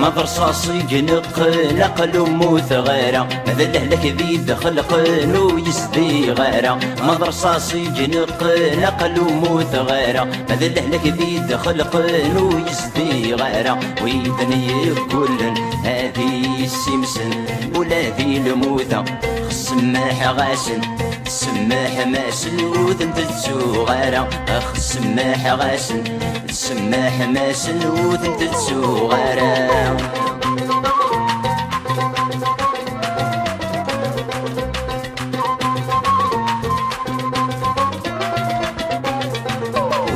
ما صاصي جنق لقل موث غيره ماذا لك ذي دخل قلو يسدي غيرة. ما صاصي جنق لقل موث غيره ماذا لك ذي دخل قلو يسدي غيرة. ويدني كل هذه السمسن ولا ذي الموثة خصم ما حغاسن سماح ماسن وذن انت تسوغارة اخ السماحة غاسن سماح ماسن وذن انت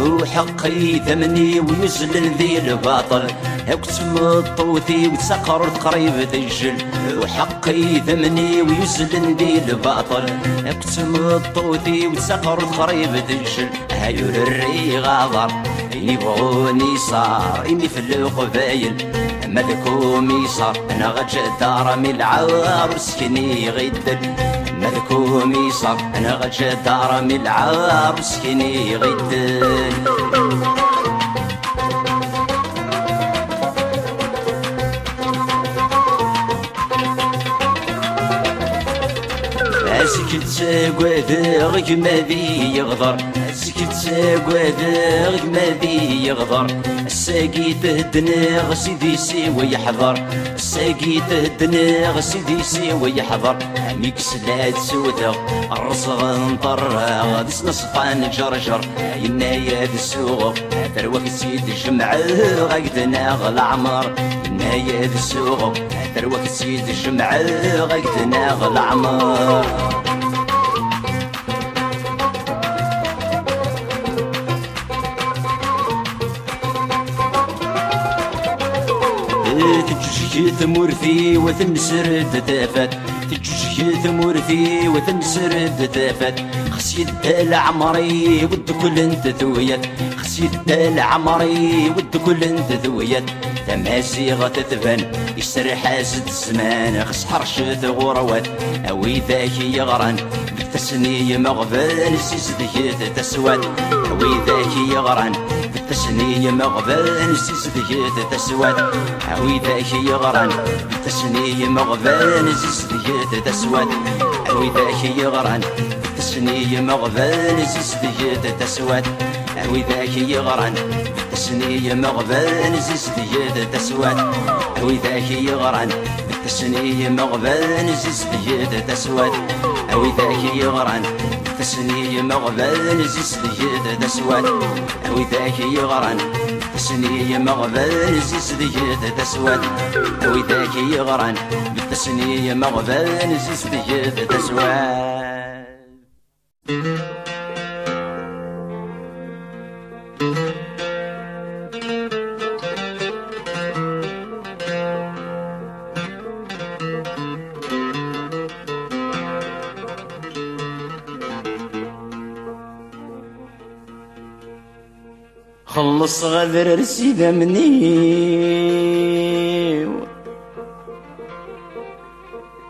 وحقي حقي ثمني ويزلل ذي الباطل هاك تسمى الطوثي وتسقر قريب تجل. وحقي ثمني ويزلن دي الباطل. هاك تسمى الطوثي وتسقر قريب تجل. هايو الري غاضر يبغوني صار إني في القبايل ملكومي صار أنا غج دار من العار وسكني غدل ملكومي صار أنا غج دار من العار وسكني غدل سكت قوذغك ما بي يغدر. سكت قوذغك ما بي يغدر. الساقي تهدناغ سيدي سي ويحضر الساقي تهدناغ سيدي سي ويحضر ميك سلاد سودغ الرصغ نطرغ دس نصفان جرجر. ينايا السوغ تروك سيد الجمعة غيدناغ العمر. ينايا السوغ تروك سيد الجمعة غيدناغ عمر تجوجي ثمورثي وثنسرد تافت. تجوجي ثمورثي وثنسرد تافت. خسيت العمري ود كل انت ثويت. خسيت العمري ود كل انت ثويت. تماسيغ تثبن يسرح حاسد الزمان. خس حرشت غروات أوي ذاك يغران بالتسني مغبن سيزديت تسود ويذاك يغران بالتسني مغبن سيزديت تسود ويذاك يغران بالتسني مغبن سيزديت تسود ويذاك يغران بالتسني مغبن سيزديت تسود ويذاك يغران بالتسني مغبن سيزديت تسود ويذاك يغران تسني مغبان زيز بيد تسود أوي ذاك يغران تسني مغبان زيز بيد تسود أوي ذاك يغران تسني مغبان زيز بيد تسود أوي ذاك يغران تسني مغبان زيز بيد تسود غير رسيدة مني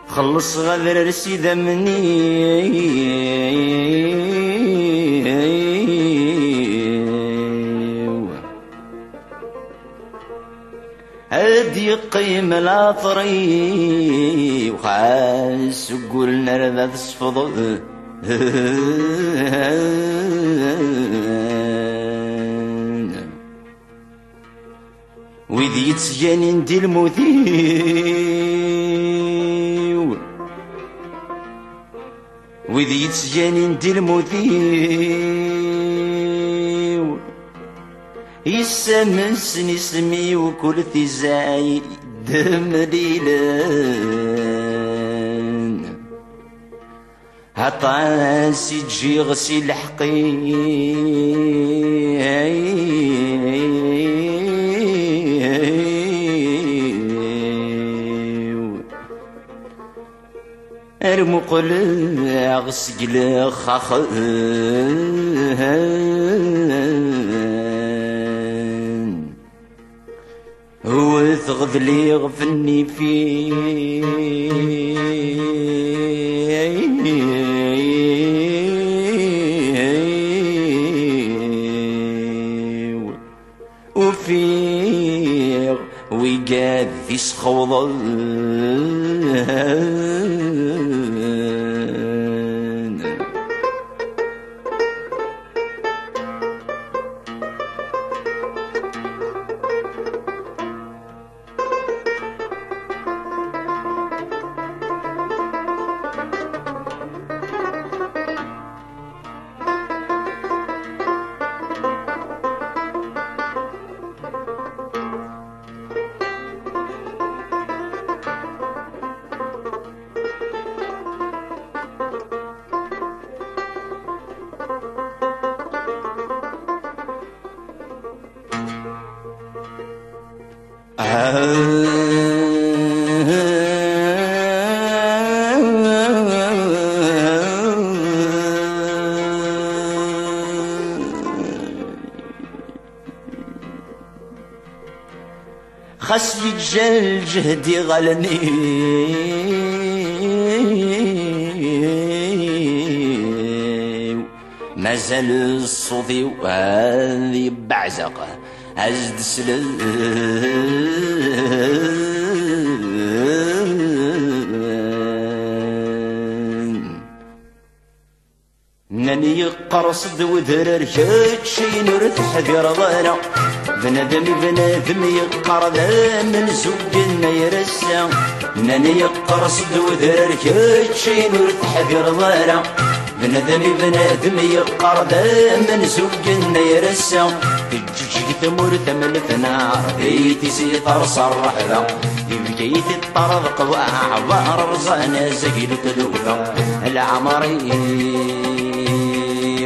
خلص غير رسيدة مني هادي قيم العطري وخاس قول نرذة تصفض يتجاني دي المذيو وذي يتجاني دي المذيو يسامسني اسمي وكل ثزاعي دم ليلان. هطاسي تجي غسي لحقي قل أغسقل خخ هو غفني فيه وفي وقاد في سخوض خاص يتجل جهدي غلني مازال الصوفي وهذي بعزقه أزد سلم. ناني يقرص وذرر شي نور تحذر بنادم بنادم يقر ذا من زوجنا يرسى ناني يقرص وذرر شي نور تحذر ضنا بنادم بنادم يقر ذا من زوجنا يرسى الجوج تمر تمل ثنار بيتي سيطر صرح ذا. بقيت الطرد قوى عبار رزانا زقل تلوثا العمري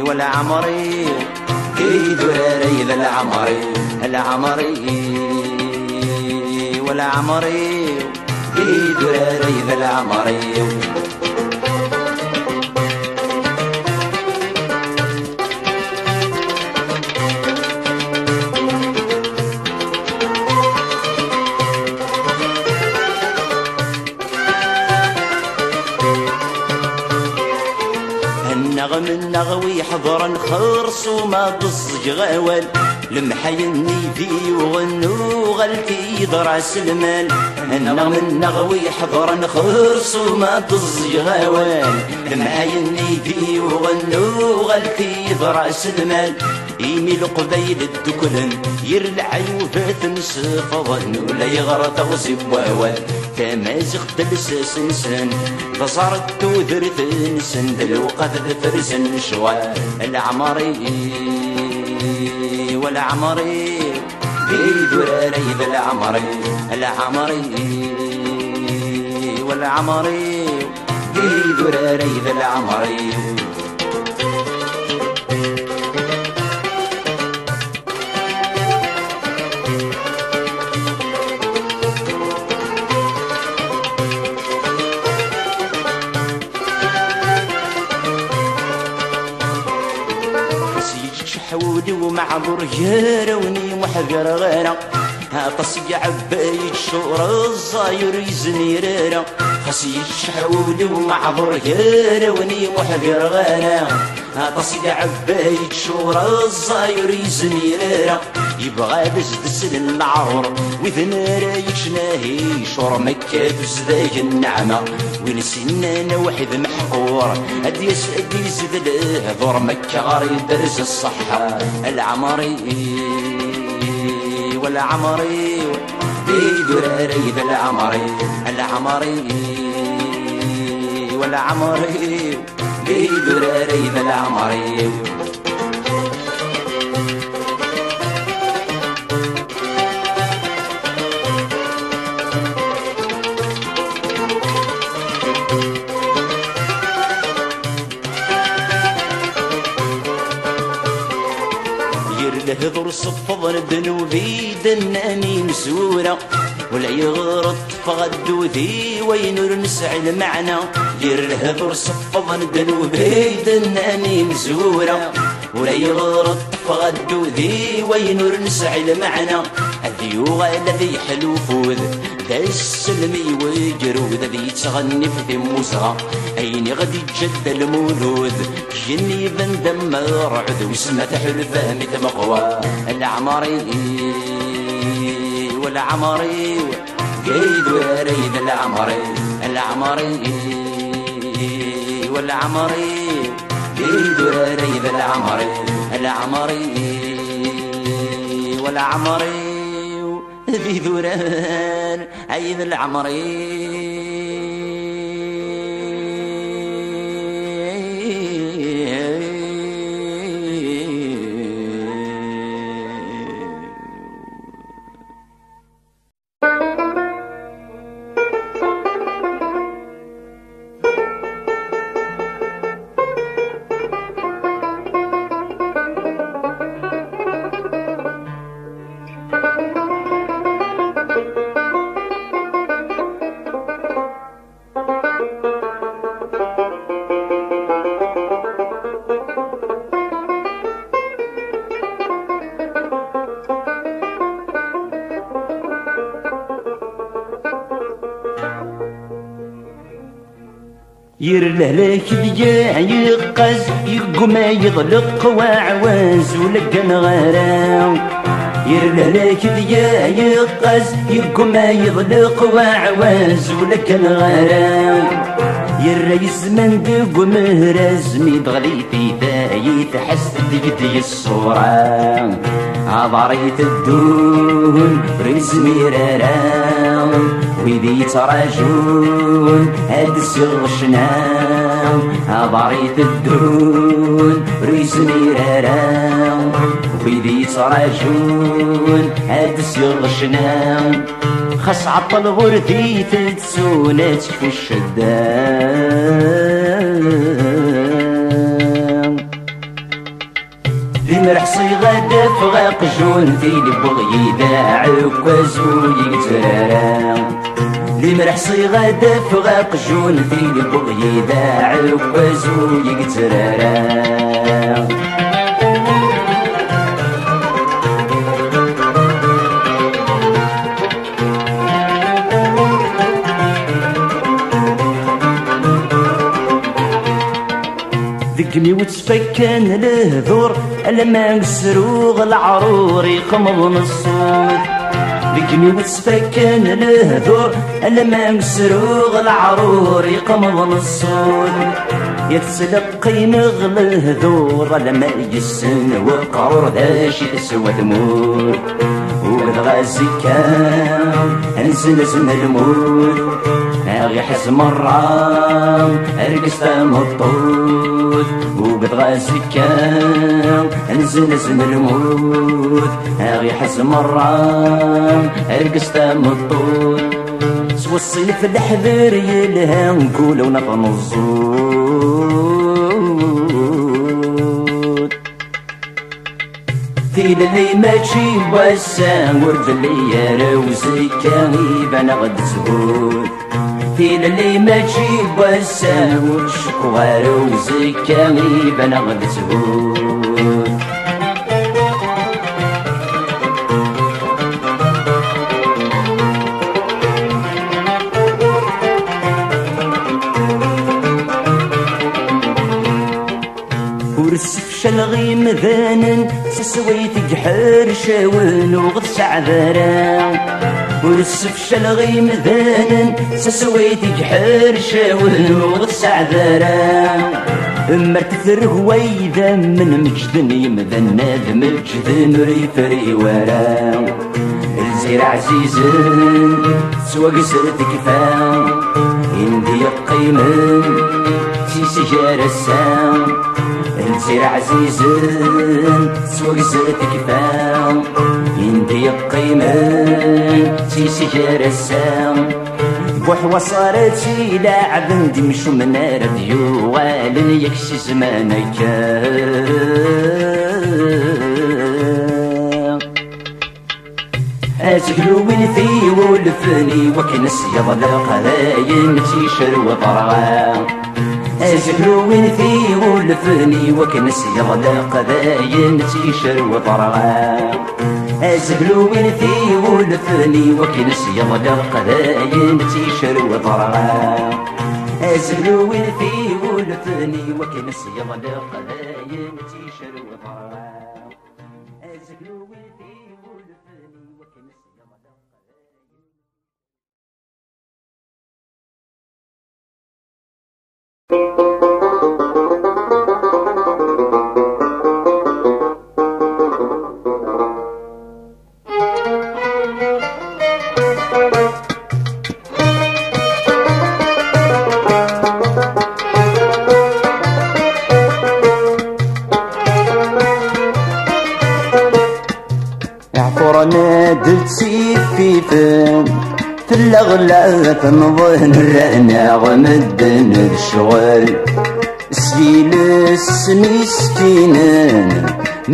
والعمري كيد ريذ العمري. العمري والعمري كيد ريذ العمري النغم النغوي حضرا خرص وما ضزج غوال لمحيني في وغنو غلتي ضرع المال النغم النغوي حضرا خرص وما ضزج غوال لمحيني في وغنو غلتي ضرع المال يميل قبيل الدكلن يرلع يوفات نسفضن ولا يغرط وزب ووال تمازغ دلساس نسن بصارت تودرت نسن دلوقت فرسن شوال. العمري والعمري بيدو ريب العمري العمري. والعمري بيدو ريب ومعبر يروني محقر غيره. طسي عبايد شور الزاير يزنيريرا خسي شحولي ومعبر يروني محقر غيره. طسي عبايد شور الزاير يزنيريرا يبغى بزدس المعرور وذن رايش ناهي شور مكة بزداي النعمة. وين سنان وحد محقور أدي يسعد يزد له ذور مكة غاري درز الصحة. العمري والعمري بيدو ريب العمري العمري والعمري بيدو ريب العمري صفض ذنوبي دناني مسورة ولا يغرط فغدو ذي وين نسع المعنى. يرلهضر صفض ذنوبي دناني مسورة ولا يغرط فغدو ذي وين نسع المعنى. الذيوغ الذي حلو فوذ ذا السلمي وجرود ذي تغني في موسى. أين غدي جد المولود جني بندم رعد وسمة حلفة مثل مقوى العمري والعمري قيد وريد العمري. العمري والعمري قيد وريد العمري. العمري والعمري ذي ذوران عيد العمري يرله لك ذيا يقز يقوم يضلق وعواز ولقى غرام يرله لك ذيا يقز يقوم يضلق وعواز ولقى غرام يرى يزمن دق مهرز ميد غليتي دايت حس دي الصورة. عبريت الدون ريز ميرارام ويدي تراجون هاد السر شنام عبريت الدون ريز ميرارام ويدي تراجون هاد السر شنام خاص عطل غرتي تتسونات في الشدام فغاق جون في بغي ذا عكاز ذي مرحصي غدا فغاق جون في بغي ذا عكاز ويترارام ذقني وتفكن الهذور لما نسروغ العرور يقمض الصوت ذقني وتفكن الهذور لما نسروغ العرور يقمض الصوت يتسلقي نغل الهذور لما يجسن وقعور ذا شي تسوى تموت انزل زم الموت. اغي حز مرام ارقص مطوط. كان انزل زم الموت. اغي حز مرام ارقص مطوط. سوى الصيف الحذر يلها نقول ونطن الزود في اللي ماشي اللي يروزي كان يبان غد زهود في اللي ماشي وسام والشكوى روزي كان يبان غد زهود ورسف شلغي مذانا سسويت جحر شاون وغد سعذرا ورسف شلغي مذانا سسويت جحر شاون وغد سعذرا مرت ثرهوي ذا من مجدن يمذن نادم الجذن ريفري ورا الزير عزيز سواق سرت كفا. إندي قيمن سيسي جار السام. الزير عزيز سواق سرت كفا اندي قيمن سيسي جار السام. بوح صارت لاعب ندي مشو من راديو غالن يكشي زمانك أزقلو من في ولفني وكنس يضلق هاين تيشر وطرغا من في ولفني وكنس يضلق هاين تيشر وطرغا أزقلو من في ولفني وكنس يضلق هاين تيشر وطرغا أزقلو من في ولفني وكنس يضلق هاين تيشر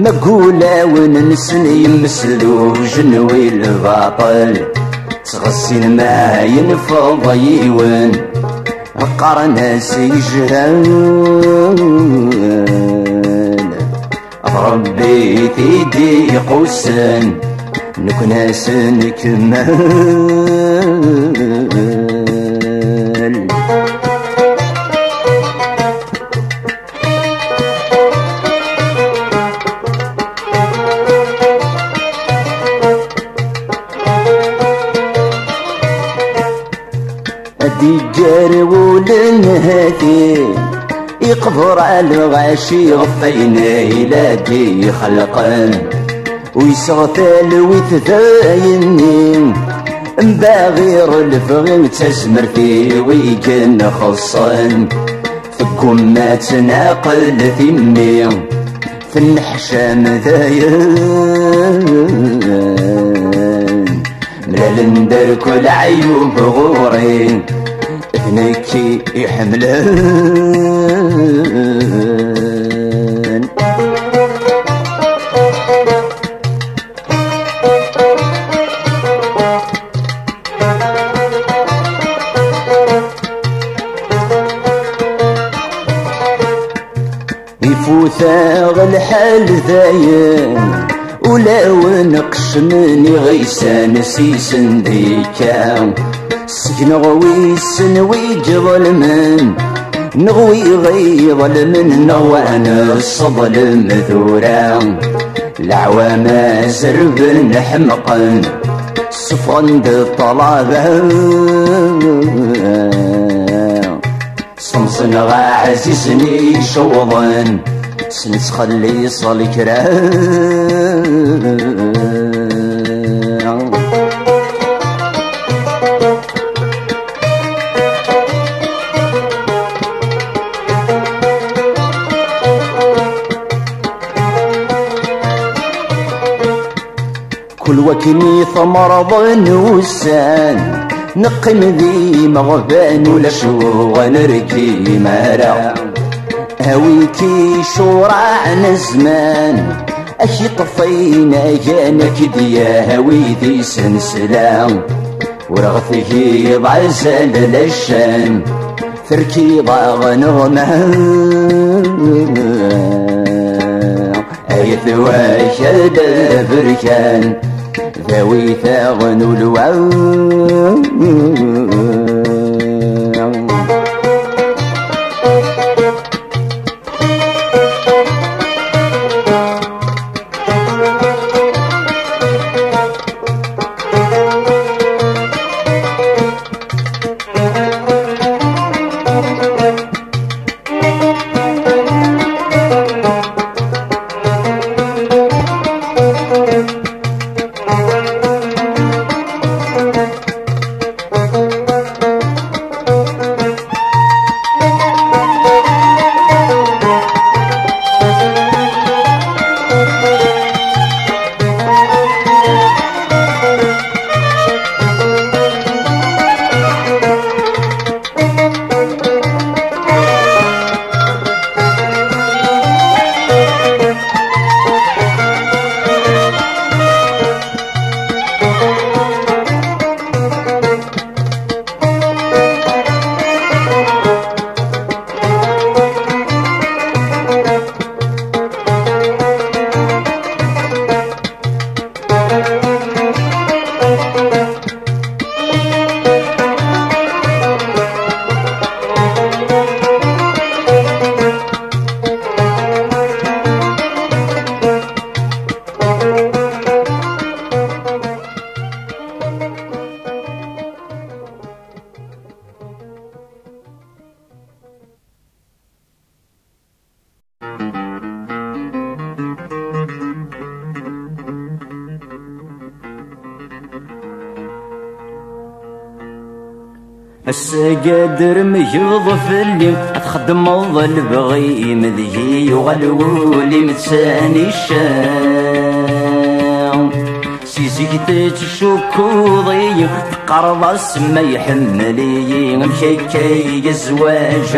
مقولة وننسن يمسلو جنوي الباطل تغسل ما ينفض يوان قرنا سيجهان ربي تيدي قوسان نكناس نكمل. يجرول هاتي يقبر على الغاشي غفين إلى دي خلقا ويسغتال ويتذايني مباغير الفغي تزمر فيه ويجن خصا. فكم ما تناقل ثمي في النحشام ذاين ملال ندر كل عيوب غورين نكي يحملن يفوت الحال ذاين ولا ونقش مني غيسان سيسن ديكا. سجن غوي سنوي من نغوي غيظ من نوان الصبل مثورا العوام سرب نحمقا صفن بالطلابة صمصن غا عزيزني شوضا سنس خلي صالي وكني ثمر ظن وسان نقم ذي مغبان ولا شو غنركي مارا. هويكي شورع نزمان أشي طفينا جانك ديا هوي ذي سنسلام. ورغثه ضعزل للشان. فركي ضاغ نغمان. أيث وشد البركان ذوي ثاغن مجوض فلي تخدم البغي مذهي وغلولي متساني الشام. سيزيك تشكوضي تقرض السما يحملي مشيكي يزواج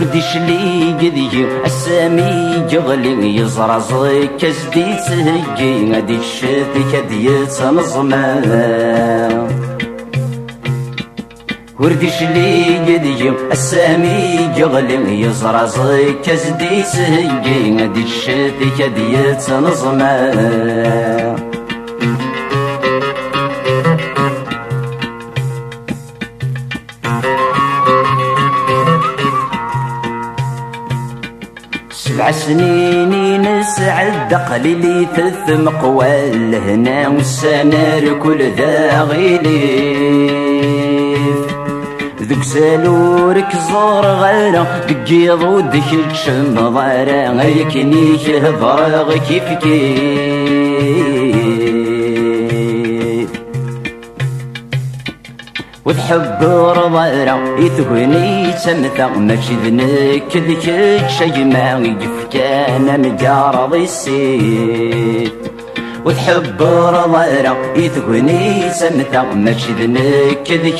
ورديش لي قدي السامي جغلي يزرزي كزدي تهجي غادي الشتي كديت نظمان ورديش لي قدي السامي جغلي يزرزي كزدي تهجي غادي الشتي كديت نظمان سبع سنين نسعد قليلي تثم قوال هنا والسنار كل ذا غيليف ذوك سالورك زور غيرا دقيض ودك الشم ضارا يكني هضر كيف كيف. وتحب رضيرة يثوني تمثى ماشي ذنك ذيك شي ما يفكان مجارض السيف وتحب رضيرة يثوني تمثى ماشي ذنك ذيك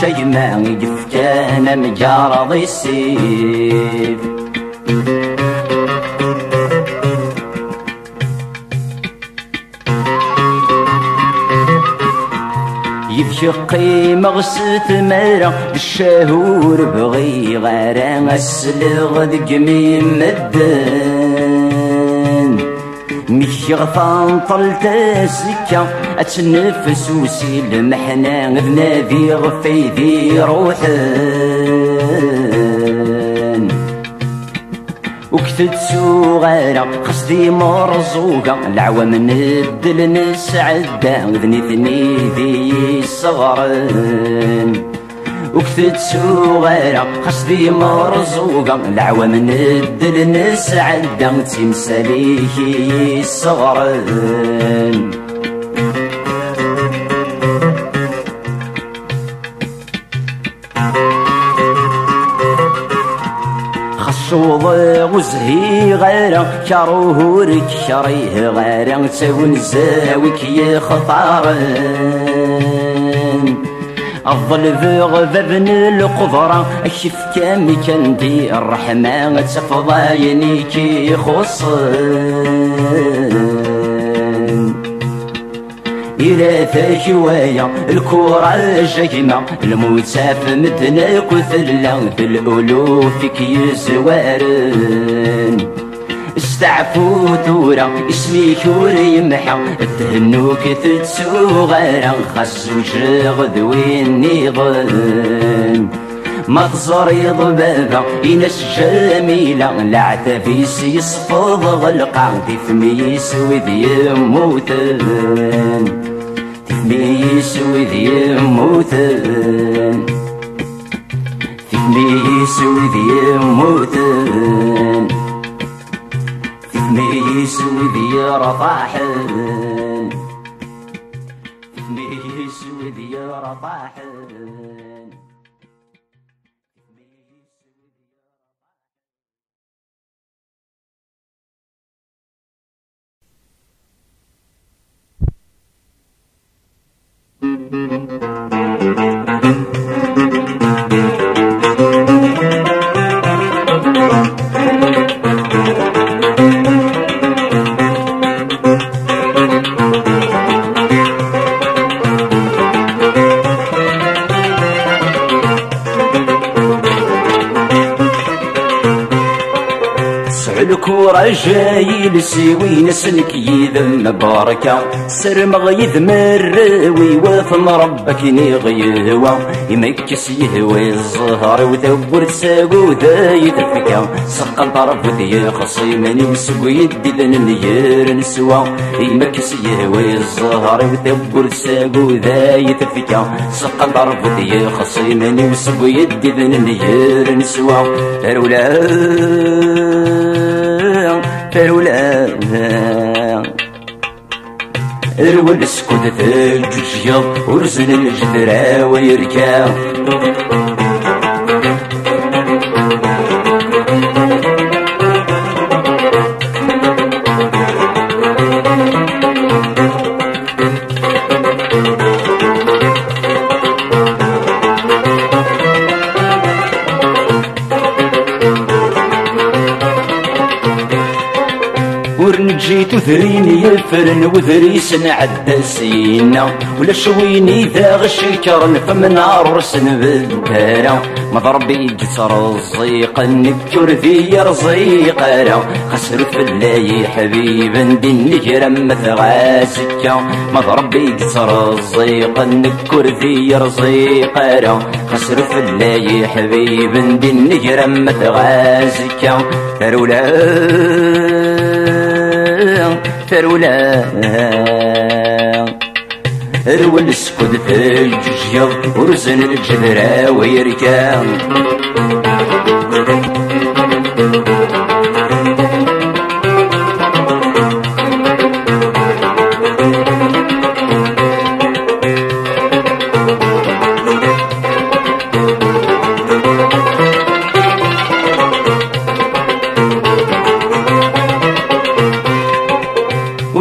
شي ما يفكان مجارض السيف يفشقي مغسط مرة الشهور بغي غير السلغ ذقمي مدن مش غفان طلت سكة أتنفس وسيل المحنة بنادي غفيدي روحن وكتت صغيرة قصدي مرزوقة العوام ندل نسعدة ذني ذني ذي صغرن. وكتت صغيرة قصدي مرزوقة العوام ندل نسعدة تمثاليه صغرن. وزهي غير كروهورك شريه غير تون زاويك يا خطارن الظل ذوغ ذبن القدرة أشف كامي كان دي الرحمة تفضاينيك يخصن إلى ثشوايا الكورة جيمة الموتى مدنا كثلا في الألوف يزوارن استعفو ثورة اسمي كور يمحى. تهنوك تتسو غيرا خاص وشرغ ذوين ظن ما تزري ضبابة إنس جميلة العتافيس يصفض غلقا تفميس وذي يموتن تفميس وذي يموتن تفميس وذي يموتن تفميس وذي رطاحن تفميس وذي رطاحن Thank you. الكورة جاي لسيوي نسلك يذم بركة سر مغيث مروي وثم ربك نغيهوى يمكس يهوي الزهر وثور تساقو داي تفكا سقل طرف ذي خصيمني وسقو يدي ذن نير نسوى يمكس يهوي الزهر وثور تساقو داي تفكا سقل طرف ذي خصيمني وسقو يدي ذن نير نسوى أرولا فرولا الول في الجوجيا ورسل الجدرا ويركا يفرن وذريس نعدى سينا ولا شويني ذا غشكر فمن عرسن بالدارة مضربي جسر الزيق النكر ذي رزيق خسر في اللاي حبيب ندي النجرم مثغاسكا مضربي جسر الزيق النكر ذي رزيق خسر في اللاي حبيب ندي النجرم مثغاسكا فرولا فرولا رول السكود في الجوجيا ورزن الجذرة ويركان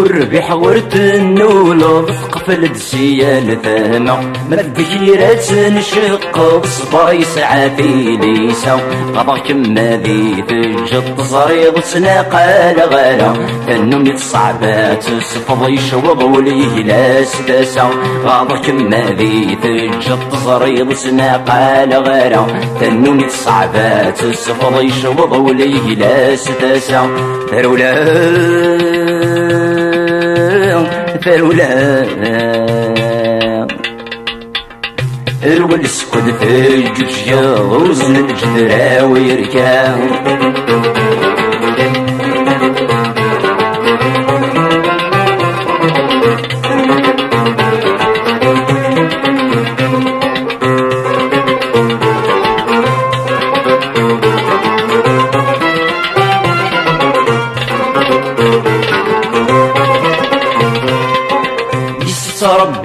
والربيح ورت النول قفل دسيال ثما ما الذكيرات نشق بصباي ساعة في ليسا غضا كما ذي تجد تصريض سناقا لغالا تنم الصعبات سفض يشوض وليه لا سداسا غضا كما ذي تجد تصريض سناقا لغالا تنم الصعبات سفض يشوض وليه لا سداسا فرولا فرولا الول سكد في الجوجيا وزن الجدرا ويركا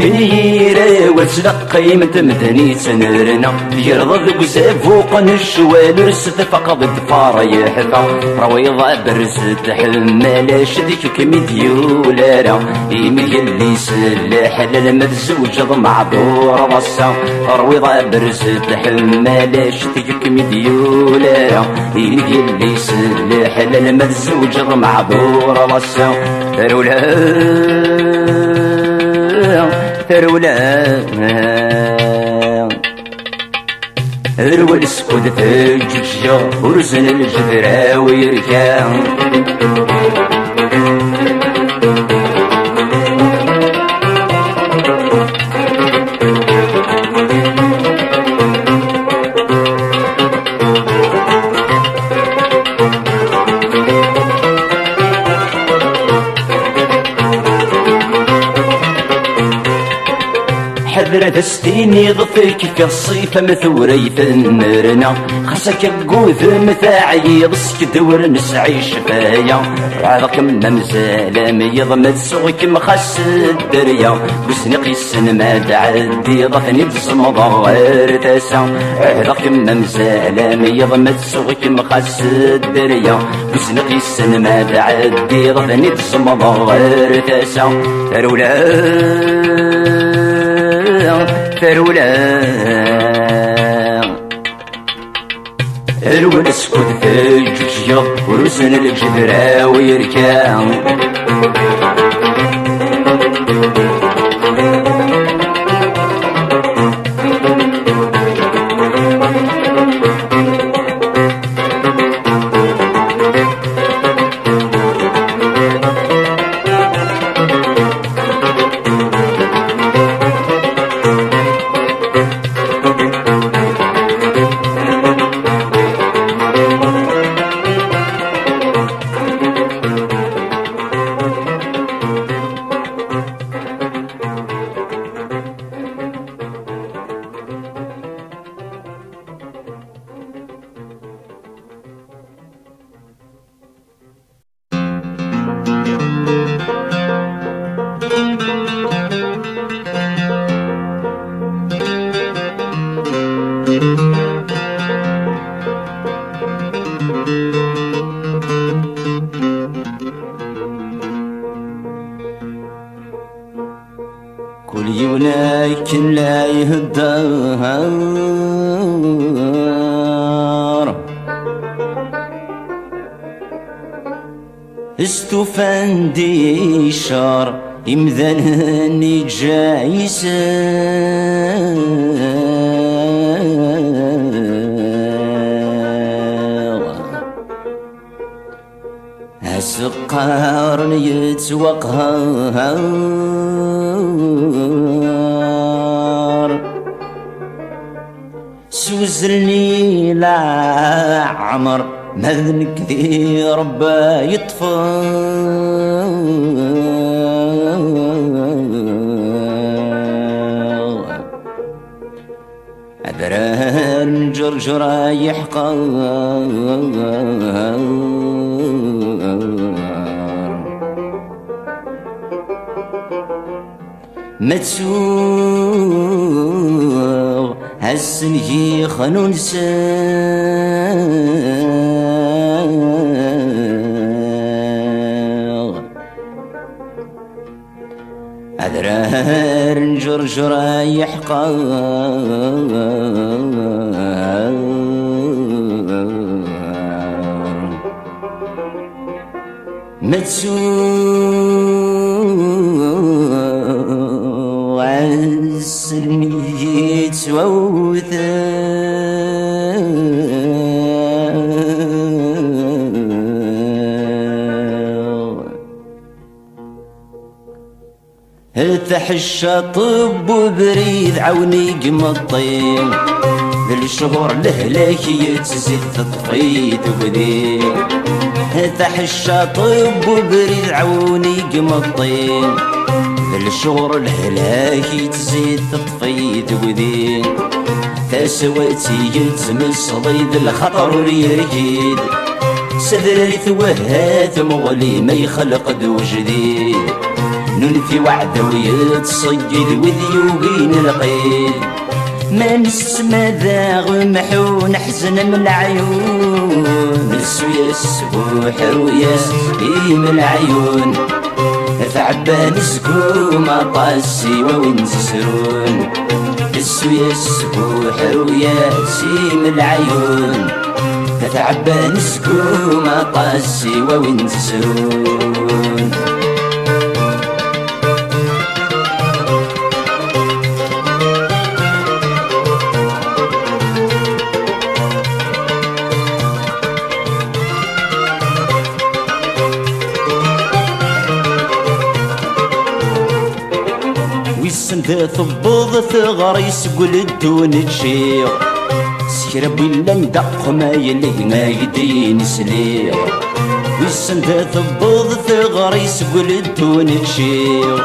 ربي وسلق قيمة مدني سنرنا. يرضى ذوق فوق الشوال رست فقد دفار يحفا رويضة برست حمال شديك كمديولارا. يمي اللي سلاح للمذزوج معذور بصا رويضة برست حمال شديك كمديولارا. يمي اللي سلاح للمذزوج معذور بصا فرولا ترولا الول سكود في الجوجة ورسن الجذرة ويركان حذرة تستيني ضفك في الصيفة مثوري ثنرنا خسك قوث مثاعي ضسك دور نسعي شفايا. عرق من مزال ميض مدسوك مخس الدريا. بسني قيسن ما تعدي ضفني بصمض غير تسا. عرق من مزال ميض مدسوك مخس الدريا. بسني قيسن ما تعدي ضفني بصمض غير تسا. رولا فرولا الول اسكت في الجوجيا ورسن الجدرا ويركان با أدران جرجر يحقر. متسوغ هالسنجي خنون ساغ أدرار جرجر يحقا متسوغ عالسنجي توثاغ تحش طب وبريد عوني قمطين بالشهور الهلاك يتزيد تطفيد وبدي تحش طب وبريد عوني قمطين بالشهور الهلاك يتزيد تطفيد وبدي تسويتي يلزم صديد الخطر واليركيد سذري ثوهات مغلي ما يخلق دو جديد. ننفي وعد ويتصيد وذيوقين القيد ما نسمى ذا محون حزن من العيون السويا السبوح رويا من العيون ثعبان سكوم طاسي وينزسرون السويا السبوح رويا من العيون ثعبان سكوم طاسي وينزسرون تثبض ثغري سقل الدون تشيغ سكرب ولا ندق ما يلي ما يدين سليغ ويسن تثبض ثغري سقل الدون تشيغ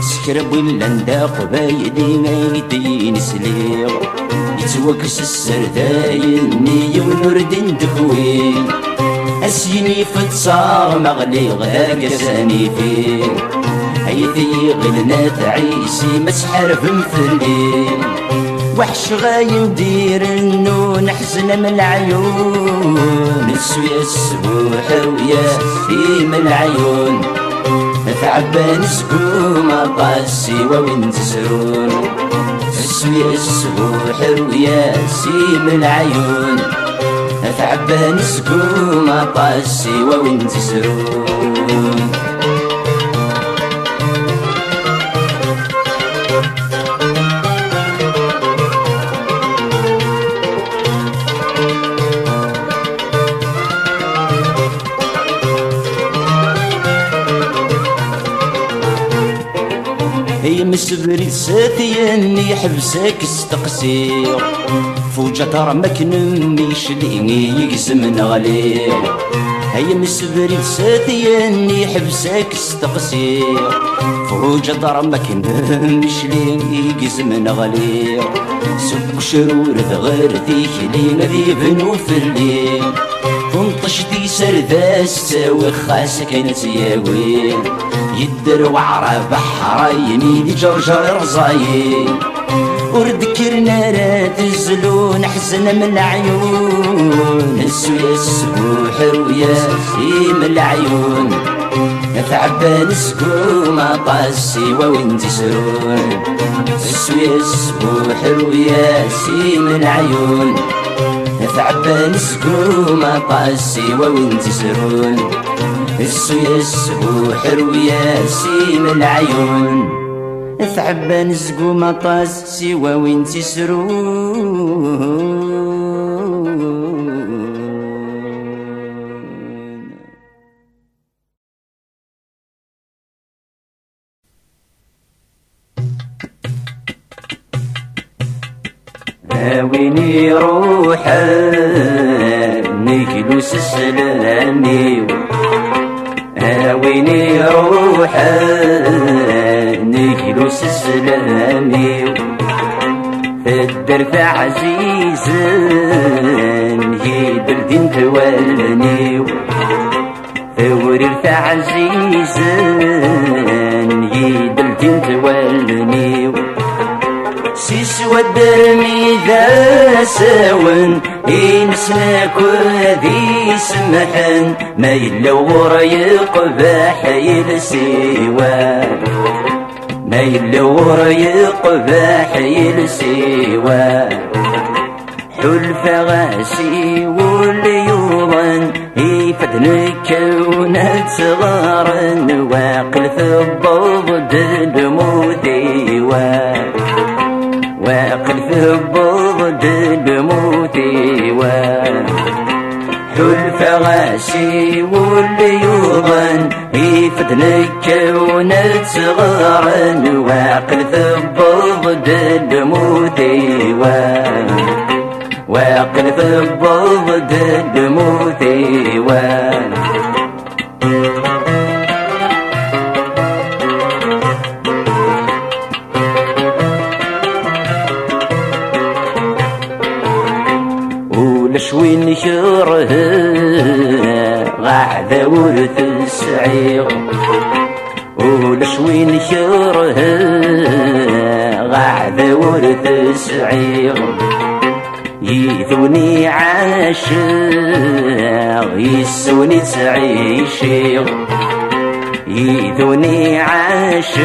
سكرب ولا ندق ما يلي ما يدين سليغ يتوكس السرداين ني ونردين دخوين أسيني فتصار مغلي غير كساني فيه هيثي غلنا تعيسي مسحر بمثلي. وحش غايم دير انو نحزن من العيون. السويا السبوح ويا في من العيون. تعبان سقوم قاسي وين تسرون. السويا السبوح ويا من العيون. تعبان سقوم قاسي وين تسرون. هي مسبري ساتي إني حبسك استقسير فوجة ترى مكن ميشليني يقسم غليل. هي مسبري ساتي إني حبسك استقسير فوجة ترى مكن ميشليني يقسم غليل. سب شرور ذغير ذيك ذي بنو في الليل تنطش دي سرداس تساوي خاس كانت ياوي يدر وعرى بحر يمين جرجر رزاين وردكرنا رات الزلون حزن من العيون السويا السبوح رويا من العيون. تعبان سكوم طاسي وين تسرون. السويا السبوح رويا من العيون. تعبان سكوم طاسي وين تسرون. السو يسهو حرو ياسين العيون. ثعبان زقو مطاس سوا وين تسرون. ويني روح نجلس السلامي. ويني روح نجلس السلامي. الدرب عزيز هي بلدين تولني في ورث عزيز هي بلدين تولني سيس ودرمي ذا ساون إنسنا كذي سمحن ما يلور يقبح يلسيوا ما يلور يقبح يلسيوا حلف غاسي واليوضن يفدن كونات صغارن واقل في الضبط الموديوان واقل في البغض بموتي حلف غاسي والليوضن يفتن كونت صغارا واقل في البغض بموتي واقل في البغض بموتي شوين شره ورث السعير ولشوين شره غاعدة ورث السعير يثوني عاشق يسوني تعيشير. يثوني عاشق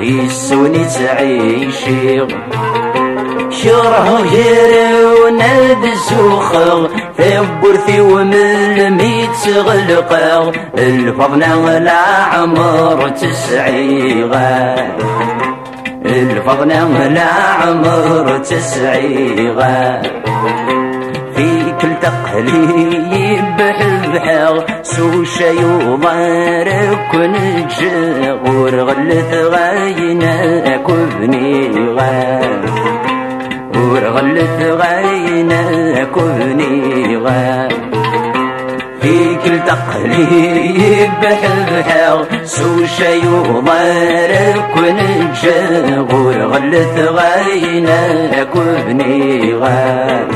يسوني تعيشير. شره جيرون الدسوخ ثبرثي ومن ميت غلقا الفضنا لا عمر تسعيغا الفضنا لا عمر تسعيغا في كل تقليب بحبحر سو شيوضارك ونجغ ورغلث غاينا كبني غا ورغلت غينا كوني غا في كل تقليب بحبحر سو شي وضارك ونجاغ ورغلت غينا كوني غا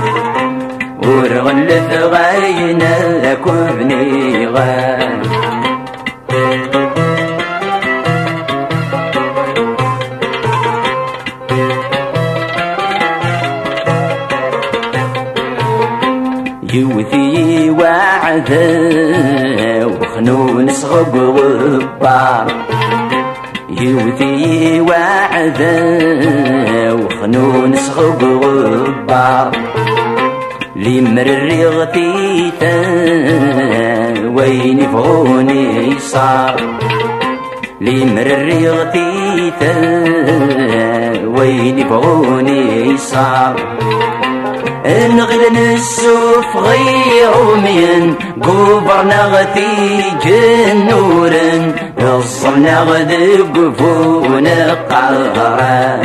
ورغلت غينا كوني غا وعده وخنون صغب غبار يوثي وعده وخنون صغب غبار لمر الرغتيتا وين يفغوني صار. لمر الرغتيتا وين يفغوني صار. نغل نسوف غير مين قبرنا غتي جنورا. وصلنا غد قفون قهرا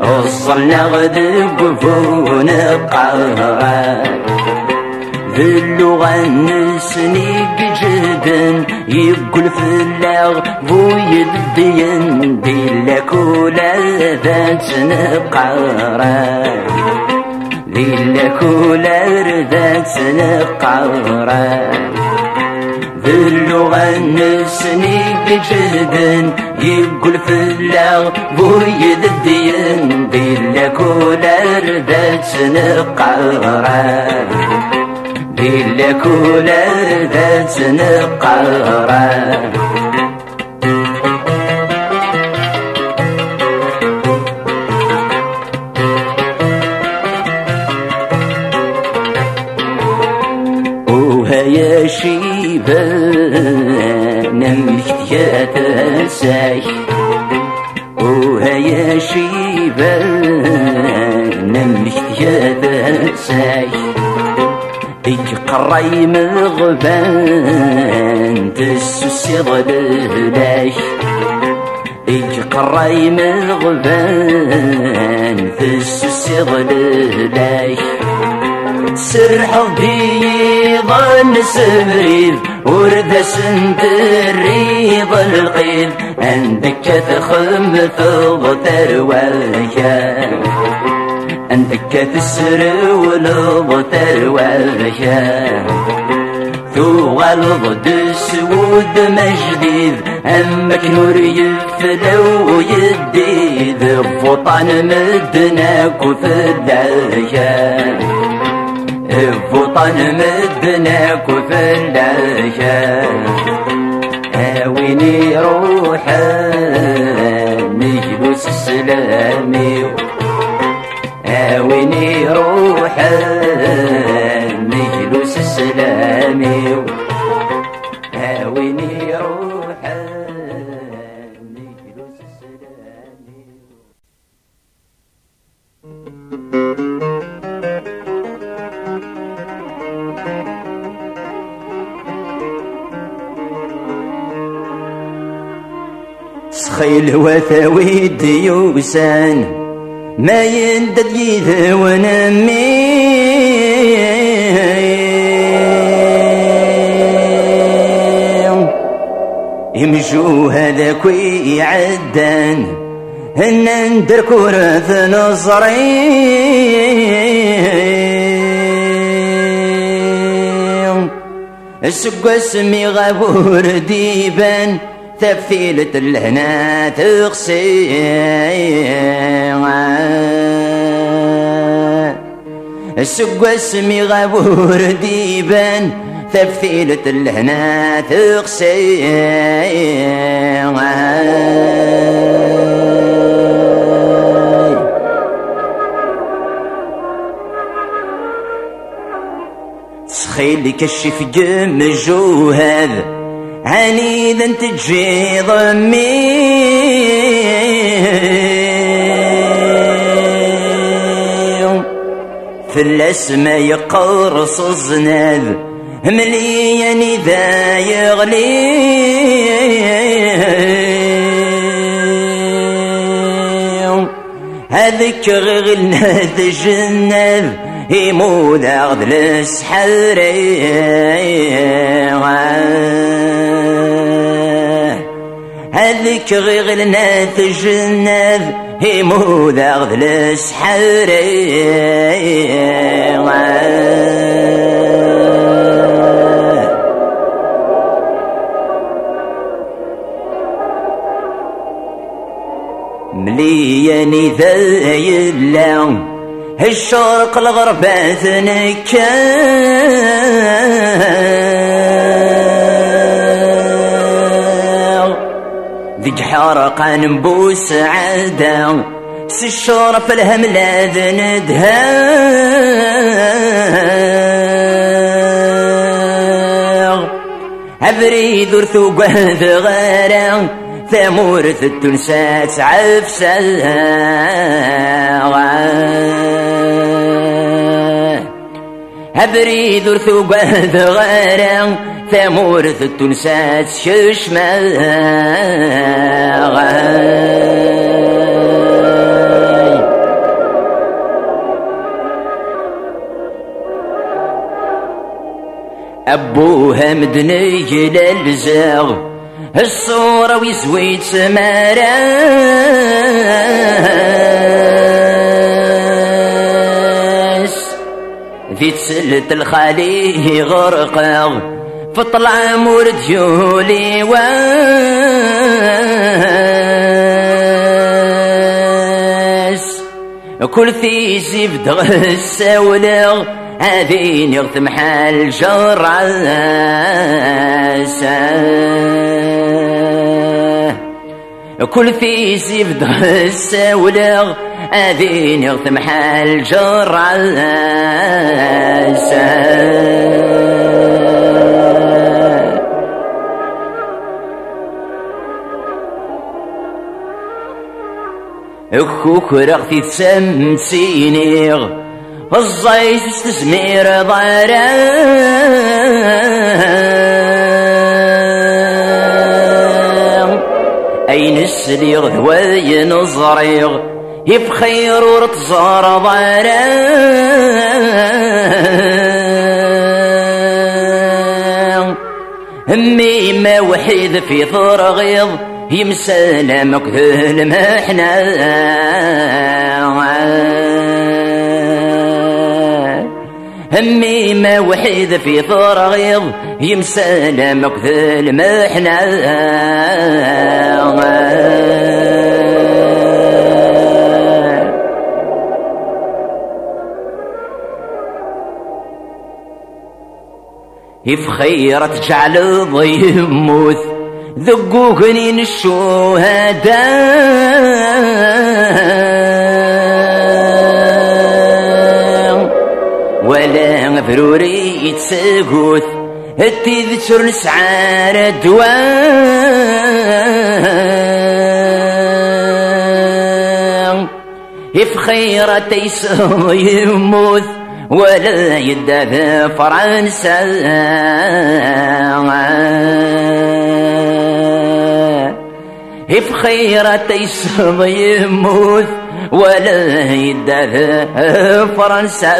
وصلنا غد قفون ذي اللغة نسني جدا يقول في اللغ بو يدين دي لك ولا ذات نقرا. ذلك ولا ردات سنقعرا باللغة نسني بجهد يقول في الله بويد الدين. ذلك ولا ردات سنقعرا ذلك ولا ردات سنقعرا نملك تساي وهيا شيبا نملك تساي قراي مغبان تسوسي ضللاي قراي مغبان تسوسي ضللاي سرحض ظن سبريد ورد سنتريض القيد عندك تخم ثوب تروالك عندك تسر ولض تروالك ثوغل ضد سود مجديد أمك نور يفلو يديد فطان مدناك وفداك فوطن مدناك وفلاشا ويني روحا نجلس السلامي. ويني روحا وثاوي ديوسان ما يندد يذ ونمي يمشو هذاك ويعدان هن ندر كرة نصرين السقا سمي غابور ديبان تفيلة الهنا تغسي السقا سمي غابور ديبان تفيلة الهنا تغسي تسخيل كشف جم جوهذ عنيدا تجي ضمي في الاسما يقرص الزناد مليان إذا يغلي. هذيك غلنا تجنب يموت اخذ السحري هذيك غلنا تجنب يموت اخذ السحري ملياني ذا يلام الشرق الغرب ثنكا ذيك حرقا نبوس عدا سشرف الهملة ذندها أبريد ورثو قهد غيره ثمورث التنسات عفسا هبريد ورثو قهد غيره ثمورث التنسات ششما أبوها مدني للزاغ الصورة ويزويد سماراس في تسلة الخالي غرقا فطلع مورد جولي واس كل في زيف دغ الساولغ هذين يغتم حال جراسه كل في زيف دغ الساولغ أذين يغثم حال أخوك رغتي تسمسينيغ الزيس استسمير ضرام أين السليغ هواي نظريغ؟ يبخير ورتزار ضارا همي ما وحيد في ثرغيض يمسلمك ذو المحنة همي ما وحيد في ثرغيض يمسلمك ذو المحنة يفخيرة جعل ضيموت ذقوقني الشهداء ولا فروري يتسقوت هتي ذكر نسعار الدواء يفخيرة تيسو يموت ولا يدافع فرنسا. في خيرة يسمى يموت ولا يدافع فرنسا.